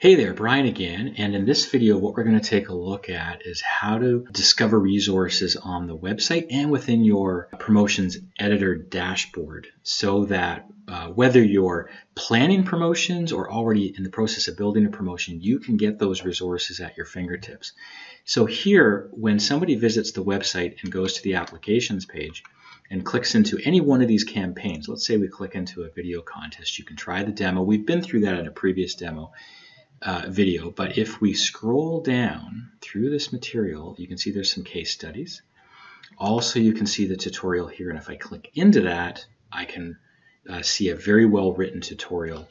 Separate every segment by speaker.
Speaker 1: Hey there, Brian again, and in this video what we're going to take a look at is how to discover resources on the website and within your promotions editor dashboard so that uh, whether you're planning promotions or already in the process of building a promotion, you can get those resources at your fingertips. So here, when somebody visits the website and goes to the applications page, and clicks into any one of these campaigns. Let's say we click into a video contest. You can try the demo. We've been through that in a previous demo uh, video, but if we scroll down through this material, you can see there's some case studies. Also, you can see the tutorial here, and if I click into that, I can uh, see a very well written tutorial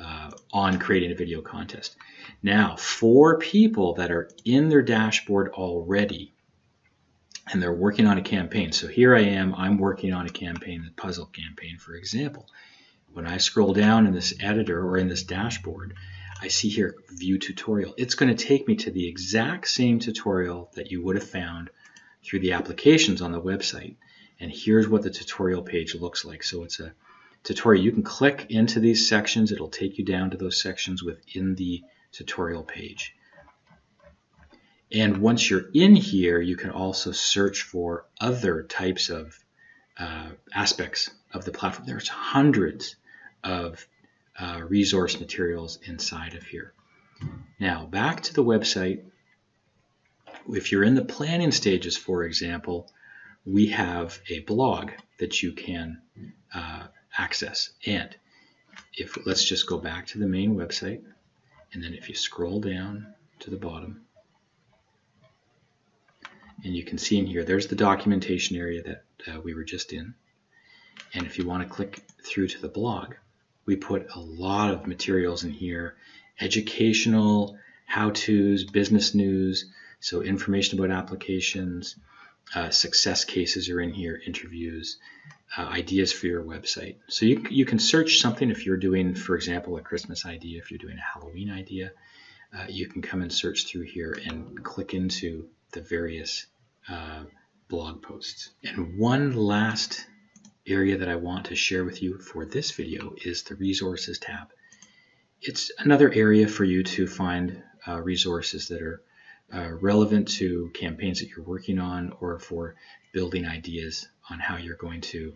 Speaker 1: uh, on creating a video contest. Now, for people that are in their dashboard already, and they're working on a campaign. So here I am, I'm working on a campaign, the puzzle campaign, for example. When I scroll down in this editor or in this dashboard, I see here view tutorial. It's going to take me to the exact same tutorial that you would have found through the applications on the website. And here's what the tutorial page looks like. So it's a tutorial. You can click into these sections. It'll take you down to those sections within the tutorial page. And once you're in here, you can also search for other types of uh, aspects of the platform. There's hundreds of uh, resource materials inside of here. Now, back to the website. If you're in the planning stages, for example, we have a blog that you can uh, access. And if let's just go back to the main website, and then if you scroll down to the bottom, and you can see in here, there's the documentation area that uh, we were just in. And if you want to click through to the blog, we put a lot of materials in here, educational, how-tos, business news, so information about applications, uh, success cases are in here, interviews, uh, ideas for your website. So you, you can search something if you're doing, for example, a Christmas idea, if you're doing a Halloween idea, uh, you can come and search through here and click into the various uh, blog posts. And one last area that I want to share with you for this video is the resources tab. It's another area for you to find uh, resources that are uh, relevant to campaigns that you're working on or for building ideas on how you're going to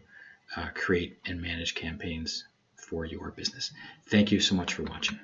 Speaker 1: uh, create and manage campaigns for your business. Thank you so much for watching.